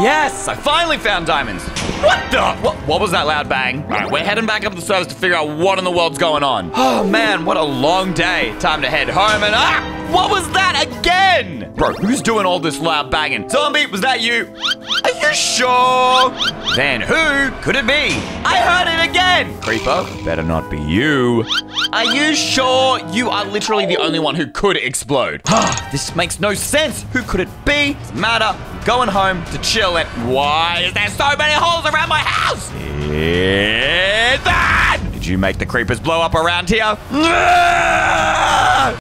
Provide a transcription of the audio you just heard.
Yes, I finally found diamonds. What the? What, what was that loud bang? All right, we're heading back up the service to figure out what in the world's going on. Oh man, what a long day. Time to head home and ah! What was that again? Bro, who's doing all this loud banging? Zombie, was that you? Are you sure? Then who could it be? I heard it again! Creeper, better not be you. Are you sure you are literally the only one who could explode? this makes no sense. Who could it be? Doesn't matter. Going home to chill and why is there so many holes around my house? It's that! Did you make the creepers blow up around here?